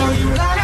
So you like